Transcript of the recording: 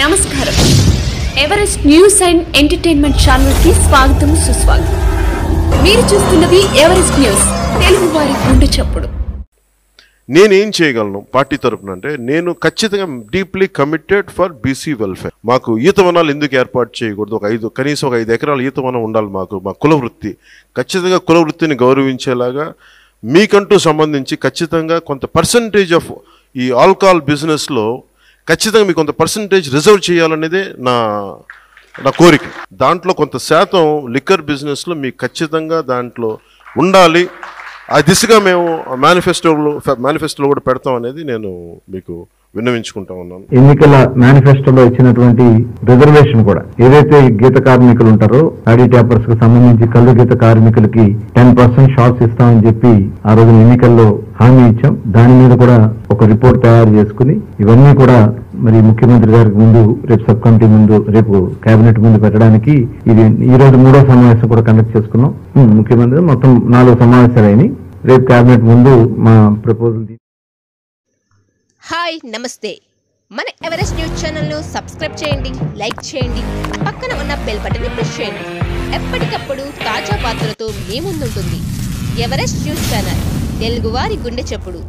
నమస్కారం. Everest news and entertainment ఛానల్కి స్వాగతం సుస్వాగతం. మీరు చూస్తున్నది ఎవరెస్ట్ న్యూస్ తెలుగు వారి గుండె చప్పుడు. నేనేం చేయగలను? పార్టీ తరపున అంటే నేను ఖచ్చితంగా deeply committed for BC welfare. మాకు ఈత వనాలు ఎందుకు ఏర్పాటు చేయకూడదు? ఒక ఐదు కనీసం ఒక ఐదు ఎకరాల ఈత వనం ఉండాలి మాకు మా కుల వృత్తి. ఖచ్చితంగా కుల వృత్తిని గౌరవించేలాగా మీకంటూ సంబంధించి ఖచ్చితంగా కొంత పర్సంటేజ్ ఆఫ్ ఈ ఆల్కహాల్ బిజినెస్లో ఖచ్చితంగా మీకు కొంత పర్సంటేజ్ రిజర్వ్ చేయాలనేదే నా నా కోరిక. దాంట్లో కొంత శాతం లిక్కర్ బిజినెస్లో మీకు ఖచ్చితంగా దాంట్లో ఉండాలి. ఆ దిశగా మేము మేనిఫెస్టోలో మేనిఫెస్టోలో కూడా పెడతాం అనేది నేను మీకు విన్నవించుకుంటా ఉన్నాను. ఎన్నికల మేనిఫెస్టోలో ఇచ్చినటువంటి రిజర్వేషన్ కూడా. ఏదైతే గీత కార్మికులు ఉంటారో ఆడి ట్యాపర్స్కు సంబంధించి కళ్ళు గీత కార్మికులకి టెన్ పర్సెంట్ షార్ట్స్ ఇస్తామని చెప్పి ఆ రోజు ఎన్నికల్లో హామీ ఇచ్చాం. దాని మీద కూడా ఒక రిపోర్ట్ తయారు చేసుకుని ఇవన్నీ కూడా మరి ముఖ్యమంత్రి గారికి ముందు రేపు సబ్ కమిటీ ముందు రేపు కేబినెట్ ముందు పెట్టడానికి ఇది ఈ రోజు మూడో సమావేశం కూడా కండక్ట్ చేసుకున్నాం. ముఖ్యమంత్రి మొత్తం నాలుగు సమావేశాలు అయినాయి. రేపు కేబినెట్ ముందు మా ప్రపోజల్ హాయ్ నమస్తే. మన ఎవరెస్ట్ న్యూస్ ఛానల్ను సబ్స్క్రైబ్ చేయండి లైక్ చేయండి పక్కన ఉన్న బెల్ బటన్ని ప్రెస్ చేయండి. ఎప్పటికప్పుడు తాజా వార్తలతో మీ ముందుంటుంది. ఎవరెస్ట్ న్యూస్ ఛానల్ తెలుగువారి గుండె చెప్పుడు.